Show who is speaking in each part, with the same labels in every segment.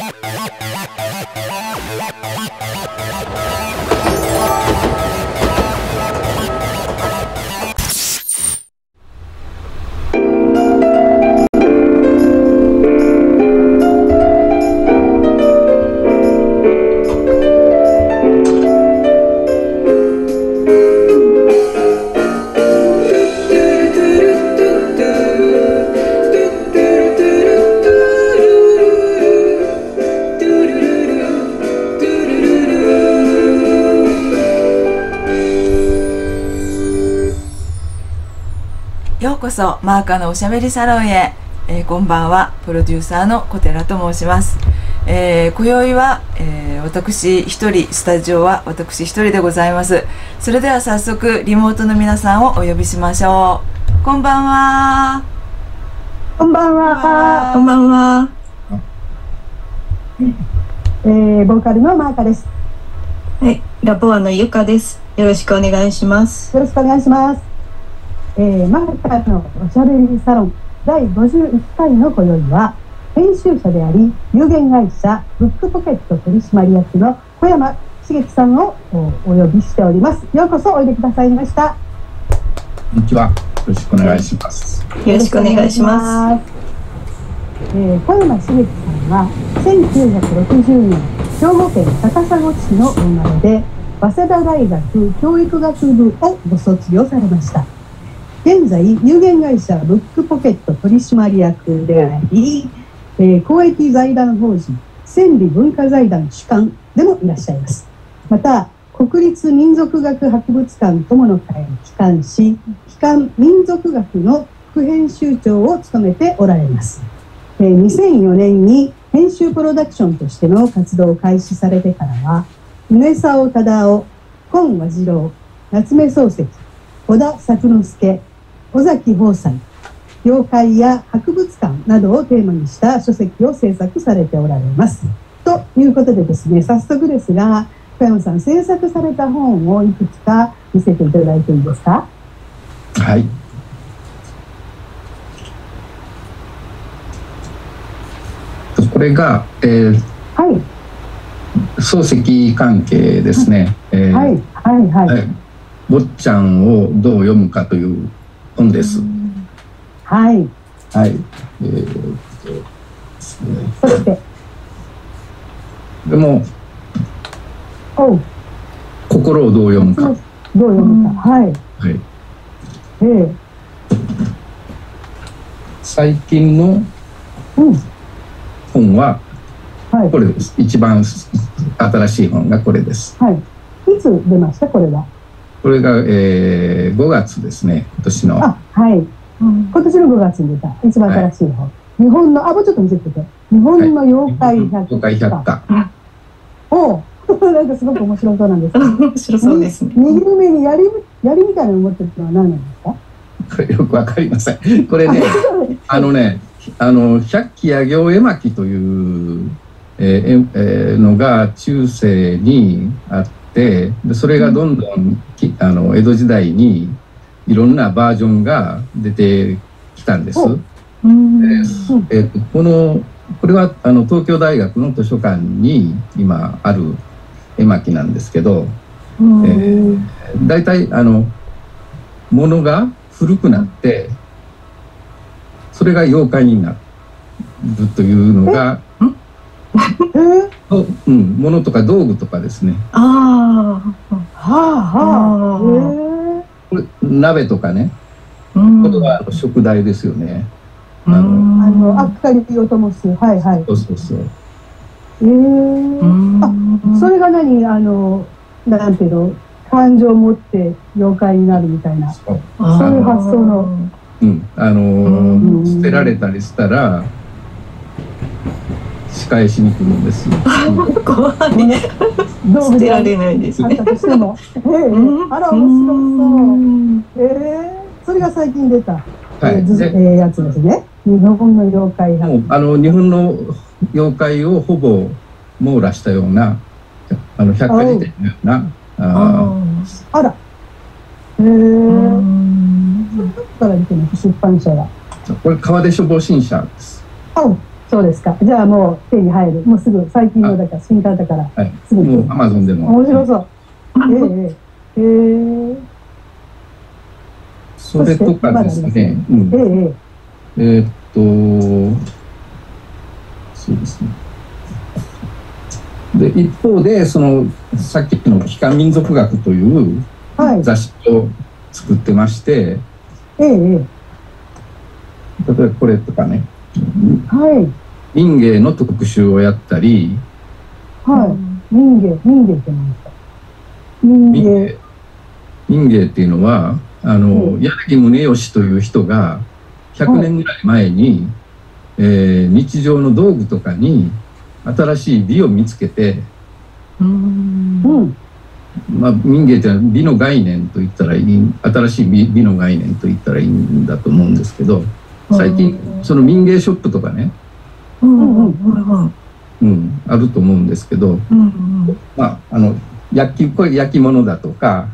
Speaker 1: Oh. そマーカのおしゃべりサロンへ、えーこんばんはプロデューサーの小寺と申します、えー、今宵は、えー私一人スタジオは私一人でございますそれでは早速リモートの皆さんをお呼びしましょうこんばんは
Speaker 2: こんばんは。
Speaker 3: こんばんは。
Speaker 2: えー、ボーカルのマーカです。
Speaker 3: はい、ラボアのゆかです。よろしくお願いします。
Speaker 2: よろしくお願いします。えー、マーカのおしゃべりサロン第51回の今宵は、編集者であり、有限会社ブックポケット取締役の小山茂樹さんをおお呼びしております。ようこそおいでくださいました。
Speaker 4: こんにちは。よろしくお願いします。
Speaker 3: よろしくお願いします。
Speaker 2: す。えー、小山茂樹さんは1960年兵庫県高砂市のお生まれで早稲田大学教育学部をご卒業されました現在有限会社ブックポケット取締役であり、えー公益財団法人千里文化財団主幹でもいらっしゃいますまた国立民族学博物館友の会に帰還し機関民族学の副編集長を務めておられます。えー2004年に編集プロダクションとしての活動を開始されてからは、梅沢忠夫、今和次郎、夏目漱石、小田作之助、尾崎豊斎、妖怪や博物館などをテーマにした書籍を制作されておられます。ということでですね、早速ですが、小山さん、制作された本をいくつか見せていただいていいですか？
Speaker 4: はい。これが、えー、
Speaker 2: はい、
Speaker 4: 漱石関係ですね。えー
Speaker 2: はい、はい、はい。
Speaker 4: はい坊ちゃんをどう読むかという本です。
Speaker 2: はい。
Speaker 4: はい。えーとですね
Speaker 2: そして、
Speaker 4: でも心をどう読むか。
Speaker 2: どう読むか。はい。
Speaker 4: はい。
Speaker 2: ええ
Speaker 4: 最近の
Speaker 2: うん。
Speaker 4: 本は
Speaker 2: はい
Speaker 4: こ。れです。一番新しい本がこれです。
Speaker 2: はい。いつ出ました？これは。
Speaker 4: これが、えー、5月ですね。今年の。
Speaker 2: あ、はい。今年の5月に出た一番新しい本。日本の、あ、もうちょっと見せてて。日本の妖怪百
Speaker 4: 妖怪百科。
Speaker 2: おう なんかすごく面白そうなんです。
Speaker 3: 面白そうですね。
Speaker 2: 右上に槍、槍みたいなの持ってるのは何なんですか？
Speaker 4: これよくわかりません。これね、あ のね、あの百鬼夜行絵巻という、えーえーのが中世にあって、でそれがどんどんきあの江戸時代にいろんなバージョンが出てきたんです。えーこのこれはあの東京大学の図書館に今ある絵巻なんですけど、
Speaker 3: うん。
Speaker 4: えー大体あの物が古くなってそれが妖怪になるというのが、うん、物とか道具とかですね。
Speaker 3: あ
Speaker 2: はあはあ。
Speaker 4: これ鍋とかね
Speaker 3: あ。うん
Speaker 4: これはあの食材ですよね。
Speaker 3: うん
Speaker 4: あの
Speaker 2: ー、あの、明かりを灯す。はいはい。
Speaker 4: そうそうそう。
Speaker 2: えー。
Speaker 3: うん
Speaker 2: あそれが何？あの、なんていうの、感情を持って妖怪になるみたいな。
Speaker 4: そう
Speaker 2: いう発想の
Speaker 4: うん、あの捨てられたりしたら仕返しに来るんですよ。
Speaker 3: 怖い。
Speaker 2: 道具であ
Speaker 3: 捨てられないですね
Speaker 2: った。としても。えあら、面白そう。ええそれが最近出た、
Speaker 4: はい。
Speaker 2: えーやつですね。日本の妖怪
Speaker 4: もうあの日本の妖怪をほぼ網羅したようなあの百科事典のようなあ
Speaker 3: あ
Speaker 2: あら。ええ
Speaker 3: ー
Speaker 2: 出てるの出版社が。
Speaker 4: ーこれ川出書房新社です。
Speaker 2: あ、そうですか。じゃあもう手に入る。もうすぐ、最近のだから新型から
Speaker 4: はい。
Speaker 2: すぐに
Speaker 4: もうア。マゾンでも。
Speaker 2: 面白そう。えええええ
Speaker 4: それとかですね。うん
Speaker 2: えええ
Speaker 4: えーっと、そうですね。で、一方で、その、さっきの機関民族学という。雑誌を作ってまして、
Speaker 2: えええ
Speaker 4: 例えばこれとかね、
Speaker 2: えはい。
Speaker 4: 民芸の特集をやったり、
Speaker 2: はい。民芸、民芸って何ですか？民芸。
Speaker 4: 民芸っていうのは、あの、
Speaker 2: うん
Speaker 4: 柳宗悦という人が100年ぐらい前に、えー日常の道具とかに新しい美を見つけて、
Speaker 3: うん
Speaker 2: うん。
Speaker 4: まあ、民芸ってのは美の概念と言ったらいい新しい美美の概念と言ったらいいんだと思うんですけど最近その民芸ショップとかね、
Speaker 3: うんうん
Speaker 4: うん、あると思うんですけど、
Speaker 3: うん
Speaker 4: まあ、あの焼きこれ焼き物だとか。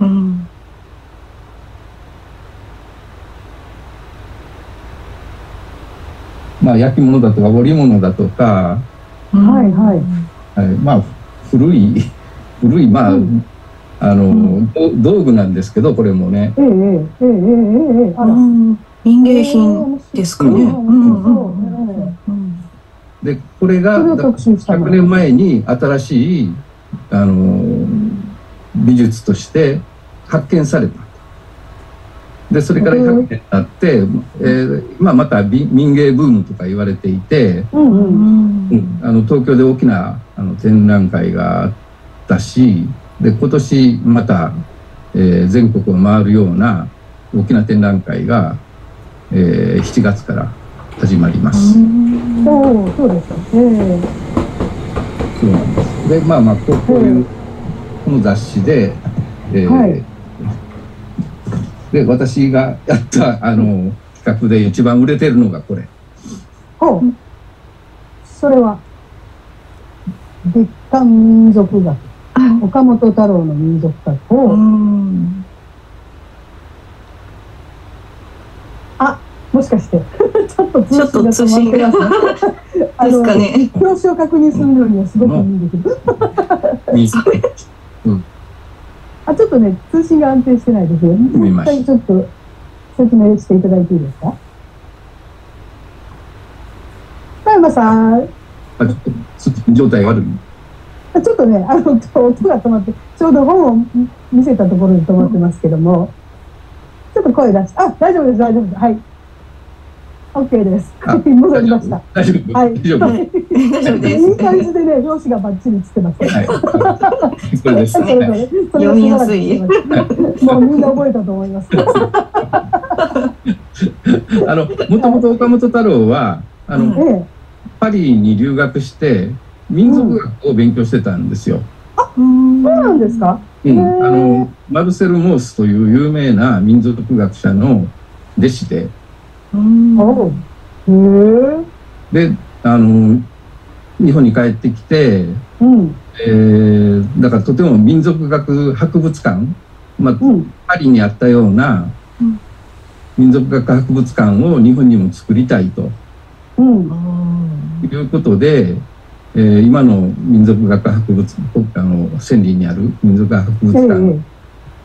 Speaker 3: うん。
Speaker 4: まあ、焼き物だとか織物だとか、
Speaker 2: はいはい
Speaker 4: はい、まあ古い古いまあ、
Speaker 2: うん。
Speaker 4: あの、
Speaker 3: うん。
Speaker 4: ど道具なんですけどこれもね。
Speaker 2: ええええええええええ。あら。
Speaker 3: うん民芸品ですかね。
Speaker 4: でこれが
Speaker 2: それを特集したの。
Speaker 4: 100年前に新しいあの美術として発見された。でそれから100年経って、えー今また美民芸ブームとか言われていて、
Speaker 2: うんうん。
Speaker 4: うん。あの東京で大きなあの展覧会があったしで今年また、えー全国を回るような大きな展覧会が、えー7月から始まります。
Speaker 2: おお、そうですか。ええ
Speaker 4: そうなんです。で、まあまあ、こうこういう、この雑誌で、えー
Speaker 2: はい
Speaker 4: で、私がやった、あの、企画で一番売れてるのがこれ。
Speaker 2: ほう。それは、月刊民族学。岡本太郎の民族学
Speaker 3: う
Speaker 2: を、
Speaker 3: ん
Speaker 2: もしかして、ちょっと
Speaker 3: ちょっと通信が
Speaker 2: 止まってますね。あ
Speaker 3: です
Speaker 2: の
Speaker 3: かね。
Speaker 2: 表紙を確認するのにはすごくいいんだけど。
Speaker 4: に
Speaker 2: あ、ちょっとね、通信が安定してないですよ。もう一回ちょっと説明していただいていいですか？田山さん、
Speaker 4: あちょっと状態悪い。
Speaker 2: あちょっとね、あの、音が止まって、ちょうど本を見せたところに止まってますけども、ちょっと声出して、あ、大丈夫です、大丈夫です。はい。OK です。
Speaker 4: あ
Speaker 2: 戻りました。
Speaker 4: 大丈夫？
Speaker 2: はい
Speaker 4: 大丈夫？
Speaker 3: はい
Speaker 2: い。感じでね、表紙がバッチリ映ってます。
Speaker 4: はい。これです。
Speaker 2: そ
Speaker 3: 読みやすい
Speaker 2: もうみんな覚えたと思います。
Speaker 4: あの、もともと岡本太郎は、あの、パリに留学して、民族学を勉強してたんですよ。
Speaker 3: うん
Speaker 2: そうなんですか？
Speaker 4: うん、あのマルセル・モースという有名な民族学者の弟子で。であの日本に帰ってきて、
Speaker 2: うん。
Speaker 4: えーだからとても民族学博物館、まあ、
Speaker 2: うん。
Speaker 4: パリにあったような
Speaker 3: うん
Speaker 4: 民族学博物館を日本にも作りたいと
Speaker 2: うん。
Speaker 4: いうことで、えー今の民族学博物あの千里にある民族学博物
Speaker 2: え
Speaker 4: 館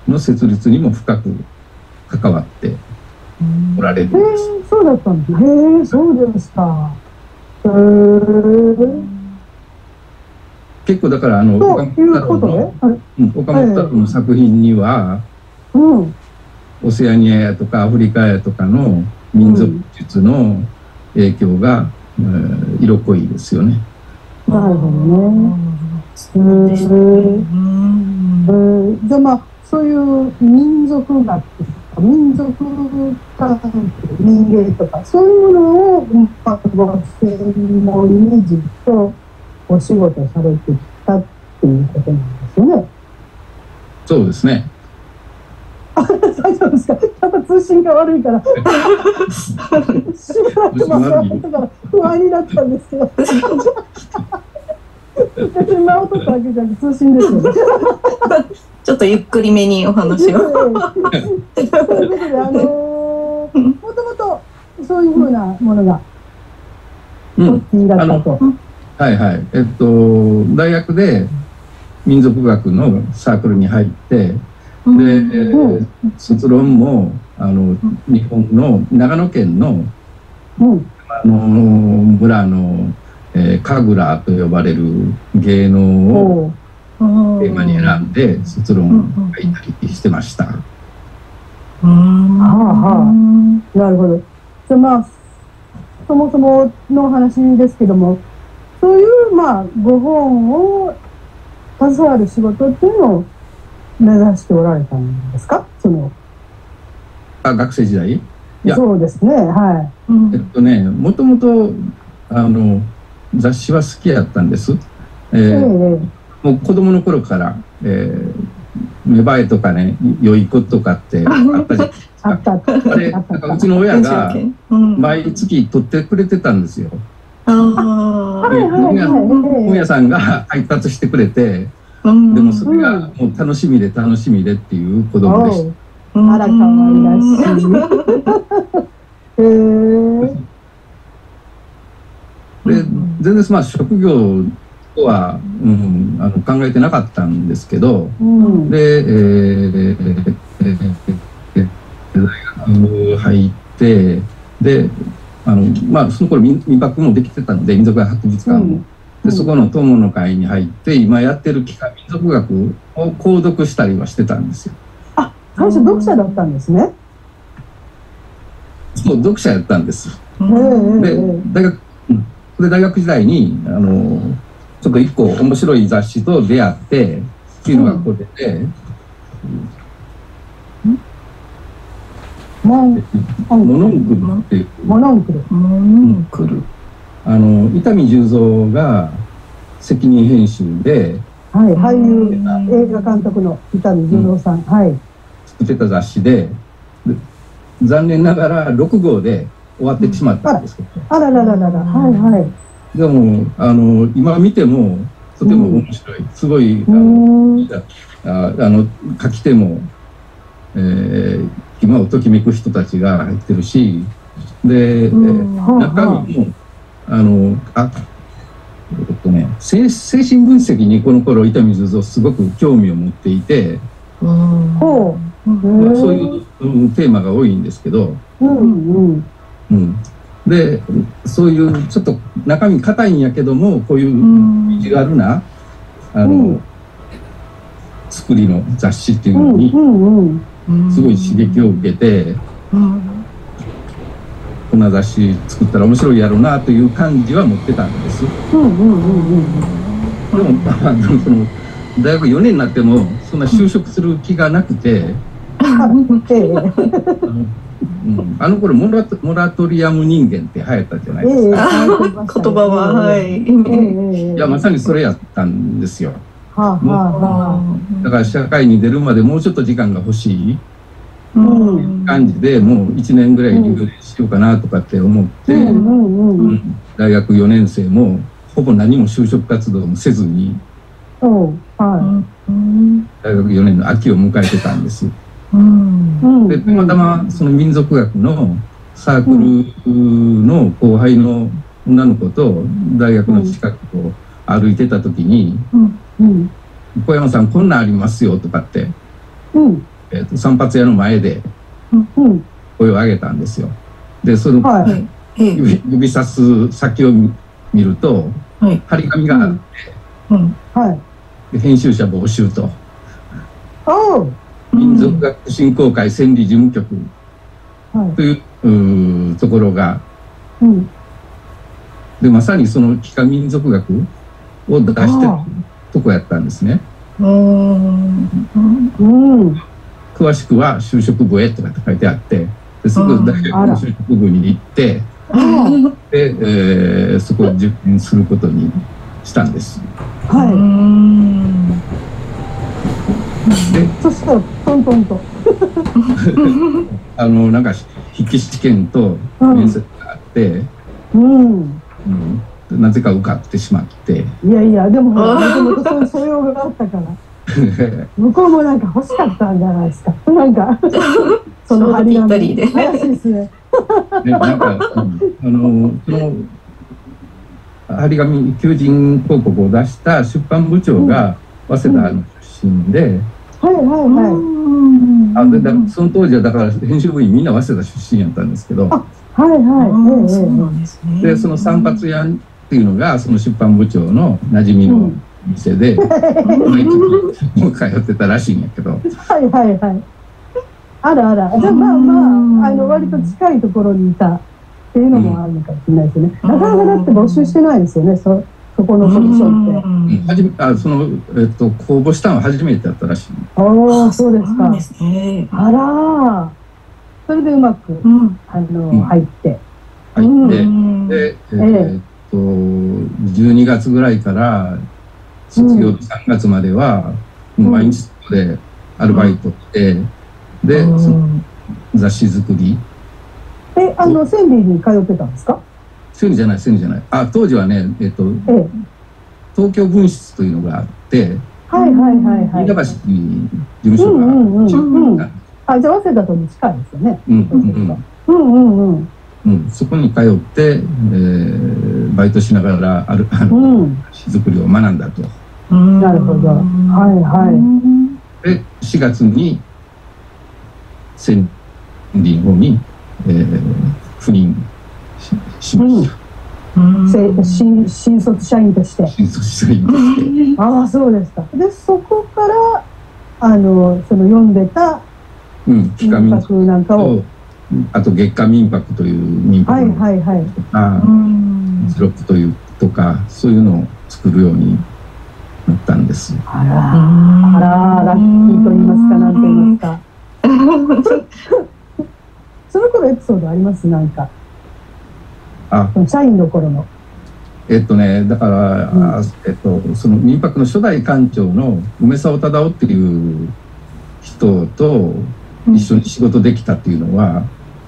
Speaker 2: え。
Speaker 4: の設立にも深く関わっておられるん
Speaker 2: へえ
Speaker 4: です。、
Speaker 2: そうだったんです。へえ、そうですか。へえ。
Speaker 4: 結構だからあの
Speaker 2: と
Speaker 4: 岡本
Speaker 2: いう
Speaker 4: 太郎の岡本太郎の作品には、
Speaker 2: うん。
Speaker 4: オセアニアやとかアフリカやとかの民族術の影響が、えー色濃いですよね。
Speaker 2: なるほどね。
Speaker 3: そうですね。
Speaker 2: じゃあまあそういう民族学民族関係民芸とかそういうのを、まあ、ご専門にずっとお仕事されてきたっていうことなんですよね。
Speaker 4: そうですね。
Speaker 2: 大丈夫ですかやっぱ通信が悪いからしばらく間がったから不安になったんですけど別に直人だけじゃなくて通信ですよね。
Speaker 3: ちょっとゆっくりめにお話を。
Speaker 2: ということで、あのー もともとそういうふうなものが
Speaker 4: うん、
Speaker 2: お聞きだったと。
Speaker 4: はいはい。えっと、大学で民族学のサークルに入って、で、えー卒論も、あの、日本の長野県の、
Speaker 2: うん。
Speaker 4: あの、村の、えー、神楽と呼ばれる芸能をテーマに選んで卒論を書いたりしてました。
Speaker 2: はあはあ。なるほど。じゃあまあ、そもそもの話ですけども、そういう、まあ、ご本を携わる仕事っていうのを目指しておられたんですか？その、
Speaker 4: あ、学生時代？いや
Speaker 2: そうですね。は
Speaker 4: えっとね、もともと、あの、雑誌は好きやったんです。え
Speaker 2: い。ええ
Speaker 4: ーもう子供の頃から、えー、芽生えとかね、良い子とかってあったじゃん。
Speaker 2: あったあった。
Speaker 4: あ
Speaker 2: った
Speaker 4: うちの親が
Speaker 3: うん
Speaker 4: 毎月取ってくれてたんですよ。
Speaker 3: あ
Speaker 2: はいはいはい。
Speaker 4: 本屋さんが配達してくれて、でもそれがもう楽しみで楽しみでっていう子供でし
Speaker 2: おうあら、かわいらしい。へえ。
Speaker 4: た。で、全然まあ職業とは、うん、あの考えてなかったんですけど、
Speaker 2: うん。
Speaker 4: で、えーえーえー大学入って、で、あの、まあ、その頃民民泊もできてたので、民族学博物館も。
Speaker 2: うん
Speaker 4: で、そこの友の会に入って、今やってる機械民族学を購読したりはしてたんですよ。
Speaker 2: 最初読者だったんですね。
Speaker 4: そう、読者やったんです。で
Speaker 2: え、
Speaker 4: 大学、うんで、大学時代に、あの、ちょっと一個面白い雑誌と出会って、っていうのがここでね、
Speaker 2: モン、
Speaker 4: モノンクルっていう、
Speaker 2: モノンクル。
Speaker 3: うん、来る。
Speaker 4: あの、伊丹十三が責任編集で
Speaker 2: はい、俳優、映画監督の伊丹十三さん。はい。
Speaker 4: 作ってた雑誌で、で残念ながら6号で終わってしまったんですけど、
Speaker 2: あららららら。はいはい。
Speaker 4: でも、あの、今見ても、とても面白い。すごい、あ
Speaker 2: う
Speaker 4: の。ああの、書き手も、えー今をときめく人たちが入ってるし、で、えー
Speaker 2: はあ
Speaker 4: 中身も、あの、あ、えっとね、精精神分析にこの頃伊丹十三すごく興味を持っていて、
Speaker 2: ほう。
Speaker 4: まあ、そういう、うんテーマが多いんですけど、
Speaker 2: うんうん。
Speaker 4: うん、でそういうちょっと中身硬いんやけどもこういう意地軽なあの、
Speaker 2: うん
Speaker 4: 作りの雑誌っていう
Speaker 2: うん
Speaker 4: のに
Speaker 2: うんうん。
Speaker 4: すごい刺激を受けて、こんな雑誌作ったら面白いやろうなという感じは持ってたんです。
Speaker 2: うんうんうんうん。
Speaker 4: でも、その大学4年になってもそんな就職する気がなくて、うん、あの頃モラトモラトリアム人間って流行ったじゃない
Speaker 2: ええ
Speaker 4: ですか。
Speaker 3: 言葉は、は。い。
Speaker 2: ええええ
Speaker 4: いやまさにそれやったんですよ。
Speaker 2: はあはあは
Speaker 4: だから社会に出るまでもうちょっと時間が欲しい
Speaker 3: うん
Speaker 4: 感じでもう1年ぐらい留年しようかなとかって思って、大学4年生もほぼ何も就職活動もせずに。
Speaker 2: は
Speaker 4: 大学4年の秋を迎えてたんです。でたまたまその民族学のサークルの後輩の女の子と大学の近くを歩いてた時に
Speaker 2: うん。
Speaker 4: 「小山さんこんなんありますよ」とかって、
Speaker 2: うん。
Speaker 4: えーと散髪屋の前で
Speaker 2: うん。
Speaker 4: 声を上げたんですよ。でその指指さす先を見見ると、
Speaker 3: はい
Speaker 4: 張り紙があっ
Speaker 3: うん
Speaker 2: はい。
Speaker 4: て編集者募集と。民族学振興会千里事務局
Speaker 2: はい。
Speaker 4: といううーところが
Speaker 2: うん。
Speaker 4: でまさにその帰化民族学を出してる
Speaker 2: あ
Speaker 4: とこやったんですね。
Speaker 3: うん
Speaker 2: うん。
Speaker 4: 詳しくは就職部へとかって書いてあってでそこ
Speaker 3: うん
Speaker 4: 大学の就職部に行って
Speaker 2: あ
Speaker 4: で、えーそこを受験することにしたんです。
Speaker 2: あ。はい。
Speaker 4: で
Speaker 2: そしたら、トントンと。
Speaker 4: あのなんか筆記試験と面接があって、
Speaker 2: うん。
Speaker 4: うんなぜか受かってしまって
Speaker 2: いやいや、でももともとそういう素養があったから。向こうもなんか欲しかったんじゃないですか。なんか、その張り紙。
Speaker 3: で
Speaker 2: 怪しいですね。
Speaker 4: ね、なんか、うんあの、その、張り紙求人広告を出した出版部長が早稲田の出身で、
Speaker 2: はいはいはい。
Speaker 4: あでだその当時はだから編集部員みんな早稲田出身やったんですけど、
Speaker 2: あはいはい。ええ
Speaker 3: そうなんですね。
Speaker 4: でその散髪屋っていうのがその出版部長の馴染みの店で、毎日もう通ってたらしいんやけど、
Speaker 2: はいはいはい。あらあら。じゃあまあまあ、あの、割と近いところにいたっていうのもあるのかもしれないですね。なかなかだって募集してないですよね、そ、そこのポジションって。
Speaker 4: うんはじめあその、えっと、公募したのは初めてだったらしい。
Speaker 2: ああ、そうですか。
Speaker 3: すね。
Speaker 2: あらそれでうまく、
Speaker 3: うん。
Speaker 2: あの、
Speaker 4: うん
Speaker 2: 入って。
Speaker 4: 入って、
Speaker 3: うん
Speaker 4: で、え
Speaker 2: え
Speaker 4: ーっと、12月ぐらいから卒業3月までは、もう毎日でアルバイトして、で、雑誌作り、
Speaker 2: え、あの、センビーに通ってたんですか？
Speaker 4: そういうのじゃない、そういうのじゃない。あ、当時はね、えっと、
Speaker 2: ええ。
Speaker 4: 東京分室というのがあって、
Speaker 2: はいはいはいはい。
Speaker 4: 飯田橋に事務
Speaker 2: う
Speaker 4: 所が、
Speaker 2: んうんうん。うん。
Speaker 4: あ
Speaker 2: あ、じゃあ、早稲田とも近いですよね。
Speaker 4: うんうん
Speaker 2: うんうんうん。
Speaker 4: うんうん、そこに通って、えーバイトしながらあるあの
Speaker 2: うん。
Speaker 4: 雑誌作りを学んだと。
Speaker 2: なるほど。はいはい。
Speaker 4: で、4月に、千里の方に、えー、赴任し
Speaker 2: 新新卒社員として。
Speaker 4: 新卒社員として。
Speaker 2: ああ、そうですか。で、そこから、あの、その読んでた民
Speaker 4: 民
Speaker 2: 泊なんかを。
Speaker 4: と、あと月下民泊という民
Speaker 2: はい
Speaker 4: 泊と
Speaker 2: はいはい。
Speaker 4: か、スロップというとか、そういうのを作るようになったんです。
Speaker 2: あら、あら、ラッキーと言いますか、なんと言いますか。その頃エピソードあります？なんか。
Speaker 4: あ、
Speaker 2: 社員の頃の。
Speaker 4: えっとね、だから、
Speaker 2: うん
Speaker 4: あえっと、その民泊の初代館長の梅沢忠夫っていう人と一緒に仕事できたっていうのは、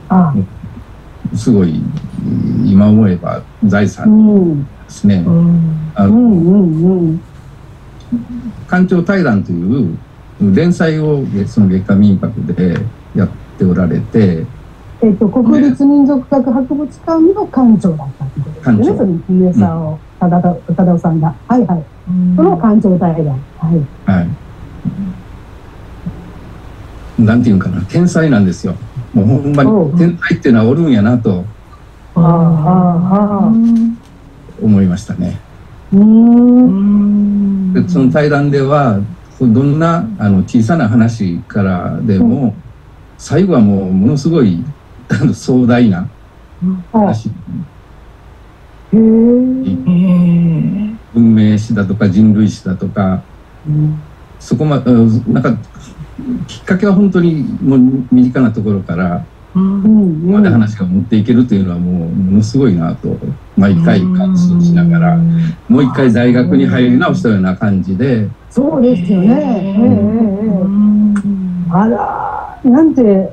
Speaker 2: あ
Speaker 4: すごい今思えば財
Speaker 2: う
Speaker 4: 産
Speaker 2: ん。
Speaker 4: ですね。館長対談という連載をその月下民泊でやっておられて、
Speaker 2: えっと、国立民族学博物館の館長だったってことですよね。その梅沢忠夫忠夫さんが。はいはい。その館長対談。はい。
Speaker 4: はい。なんていうんかな、天才なんですよ。もうほんまに天才っていうのはおるんやなと
Speaker 2: ああ、ああ。
Speaker 4: 思いましたね。
Speaker 2: うーん。
Speaker 4: でその対談ではどんなあの小さな話からでも、最後はもうものすごい壮大な
Speaker 2: あ
Speaker 4: 話
Speaker 2: へえ。
Speaker 4: 文明史だとか人類史だとか
Speaker 2: うん
Speaker 4: そこまうんなんかきっかけは本当にもう身近なところからまで
Speaker 2: うん。
Speaker 4: 話が持っていけるというのはもうものすごいなと毎回感心しながらもう一回大学に入り直したような感じで
Speaker 2: そうですよね。ええええええあら、なんて、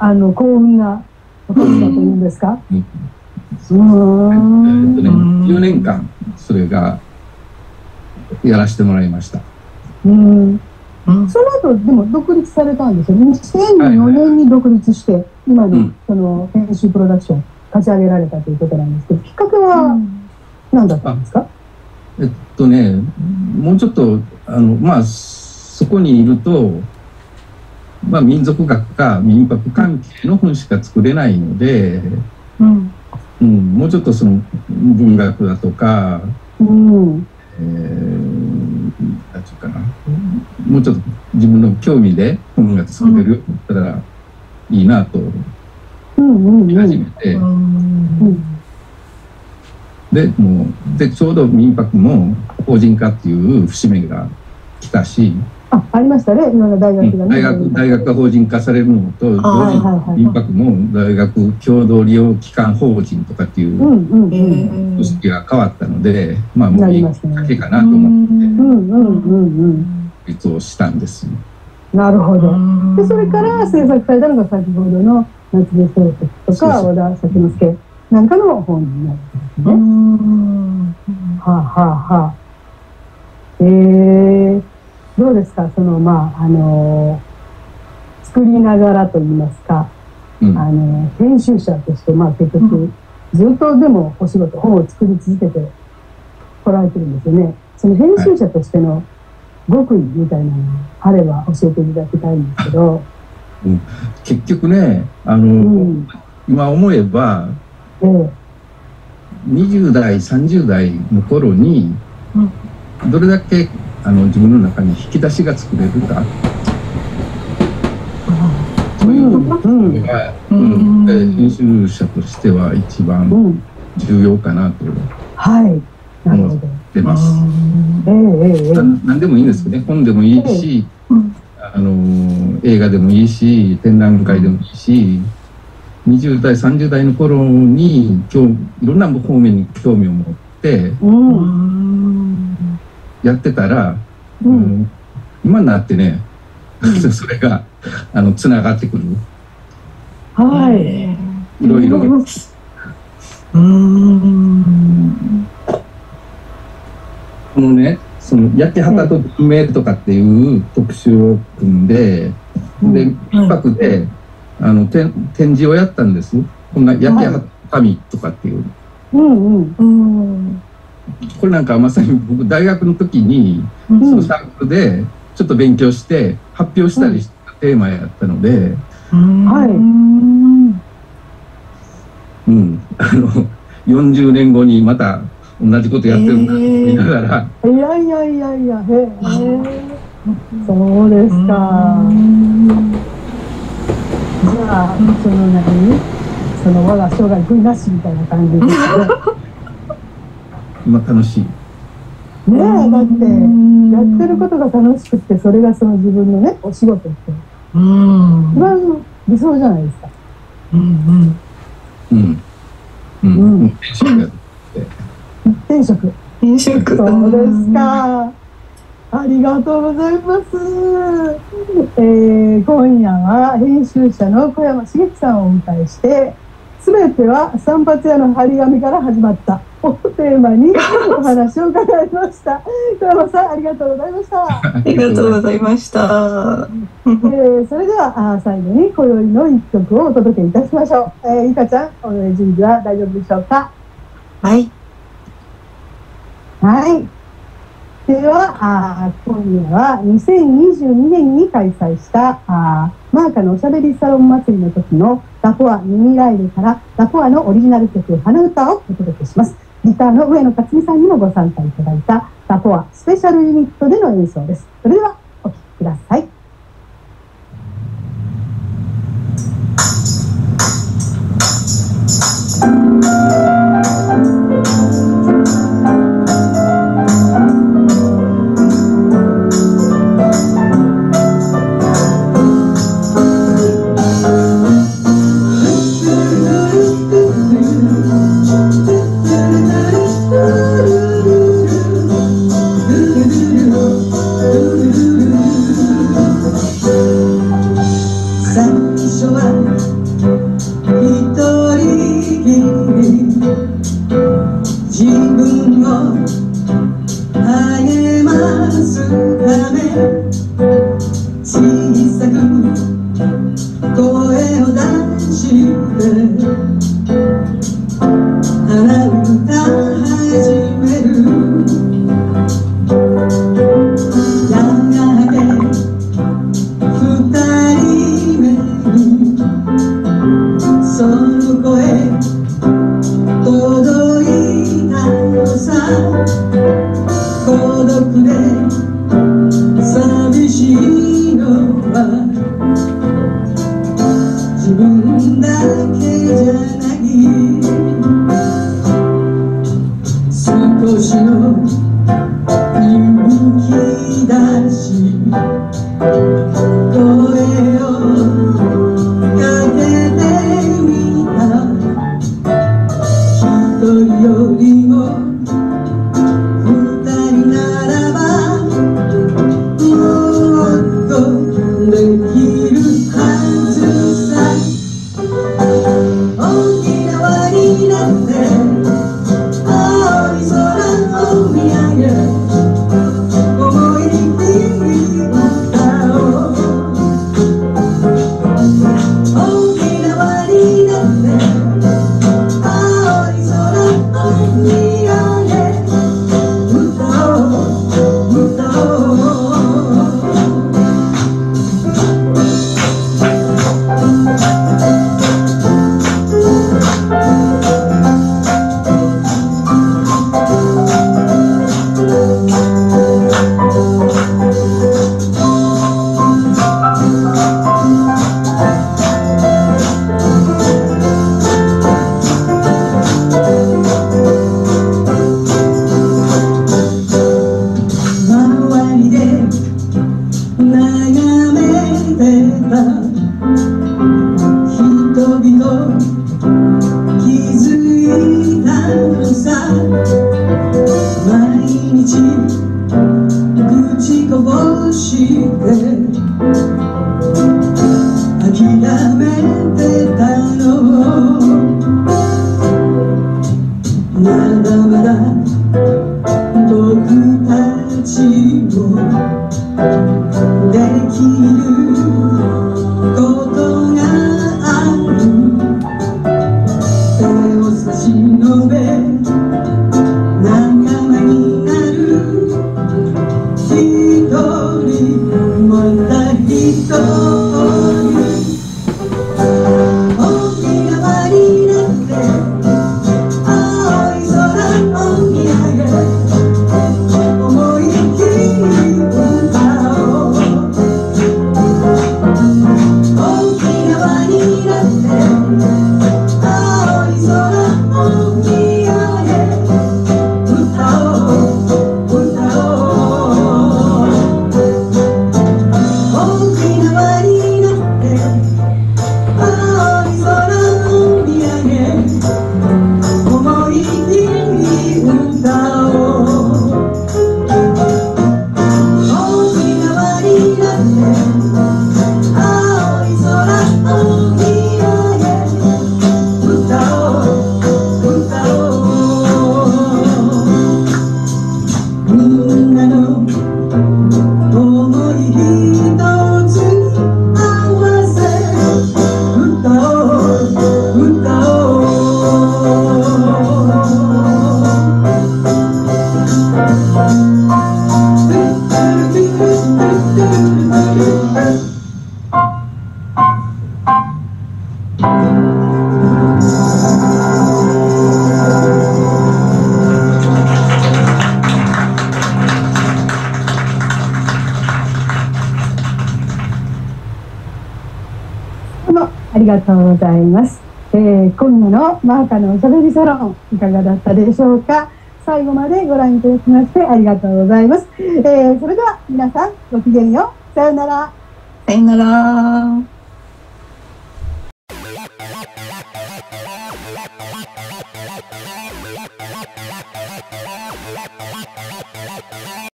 Speaker 2: あの、幸運なことだというんですか？
Speaker 4: うん
Speaker 2: う
Speaker 4: えーっとね
Speaker 2: ん。
Speaker 4: 10年間それがやらせてもらいました。
Speaker 2: うん。その後、でも独立されたんですよ。2004年に独立して、今の
Speaker 4: うん
Speaker 2: その編集プロダクション立ち上げられたということなんですけど、きっかけは何だったんですか？
Speaker 4: えっとね、もうちょっと、あの、まあ、そこにいると、まあ、民族学か民泊関係の本しか作れないので、
Speaker 3: うん。
Speaker 4: うん、もうちょっとその文学だとか、
Speaker 2: うん。
Speaker 4: えー、なんていうかな、もうちょっと自分の興味で本が作れる。ようになったらいいなと思い
Speaker 2: うん。
Speaker 4: 始めて、
Speaker 2: うん。
Speaker 4: で、もう、で、ちょうど民泊も法人化っていう節目が来たし、
Speaker 2: あ、ありましたね。いろんな大学がね。
Speaker 4: 大学大学が法人化されるのと同
Speaker 3: あ
Speaker 4: 時に民泊も大学共同利用機関法人とかっていう。組織が変わったので、まあも
Speaker 2: な
Speaker 4: ういいだけかなと思って
Speaker 2: うんうんうんうん。
Speaker 4: 独立をしたんです。
Speaker 2: なるほど。で、それから制作されたのが先ほどの夏目漱石とか小田崎之助なんかの本になるんですね。はあ、はあはあ、えー、どうですか？その、まあ、あのー作りながらと言いますか、
Speaker 4: うん
Speaker 2: あの編集者として、まあ、結局、ずっとでもお仕事、本を作り続けて来られてるんですよね。その編集者としての極意みたいなのがあれば教えていただきたいんですけど。
Speaker 4: 結局ね、あの、
Speaker 2: うん。
Speaker 4: 今思えば、
Speaker 2: ええ。
Speaker 4: 20代、30代の頃に、どれだけあの自分の中に引き出しが作れるか、そういうとこ
Speaker 2: うん。
Speaker 4: ろが、
Speaker 3: う
Speaker 4: うん編集者としては一
Speaker 2: う
Speaker 4: 番
Speaker 2: ん。
Speaker 4: 重要かなと
Speaker 2: はい。なるほど。
Speaker 4: 思ってます。
Speaker 2: ええええええ
Speaker 4: な何でもいいんですけどね、本でもいいし、
Speaker 3: うん
Speaker 4: あの映画でもいいし、展覧会でもいいし、20代、30代の頃に興味いろんな方面に興味を持って
Speaker 2: うん。
Speaker 4: やってたら、
Speaker 2: う。
Speaker 4: うんん今になってね、それがあのつながってくる。
Speaker 2: はい。
Speaker 4: いろいろ。
Speaker 3: うん。
Speaker 4: このね、その焼き畑と文明とかっていう特集を組んで、で、一泊で、あの、展展示をやったんです。こんな焼き畑神とかっていう。
Speaker 2: うんうん。
Speaker 3: うん。
Speaker 4: これなんかまさに僕大学の時に、
Speaker 2: うん。
Speaker 4: そのサークルでちょっと勉強して発表したりしたテーマやったので、
Speaker 2: はい。
Speaker 4: うん、あの、40年後にまた同じことやってるんだと思いながら、
Speaker 2: いやいやいやいや、へえ。そうですか。じゃあ、その何？その我が生涯悔いなしみたいな感じですね。
Speaker 4: 今楽しい。
Speaker 2: ねえ、だって、やってることが楽しくって、それがその自分のね、お仕事って、
Speaker 3: うん
Speaker 2: 一番理想じゃないですか。
Speaker 3: うん
Speaker 4: うん。うん。
Speaker 2: うん
Speaker 4: うん
Speaker 2: 転職。
Speaker 3: 飲食
Speaker 2: そうですか。ありがとうございます。えー今夜は編集者の小山茂樹さんをお迎えして、すべては散髪屋の張り紙から始まったをテーマに お話を伺いました。小山さん、ありがとうございました。
Speaker 3: ありがとうございました。
Speaker 2: えーそれではあー最後に今宵の一曲をお届けいたしましょう。えー、ゆかちゃん、お準備は大丈夫でしょうか？
Speaker 3: はい。
Speaker 2: はい。では、あー今夜は2022年に開催したあーマーカのおしゃべりサロン祭りの時のラコアミニライブからラコアのオリジナル曲花歌をお届けします。ギターの上野克美さんにもご参加いただいたラコアスペシャルユニットでの演奏です。それではお聴きください。
Speaker 5: そ
Speaker 2: Найти マーカのおしゃべりサロン、いかがだったでしょうか？最後までご覧いただきましてありがとうございます。えー、それでは皆さん、ごきげんよう。さようなら。
Speaker 3: さよなら。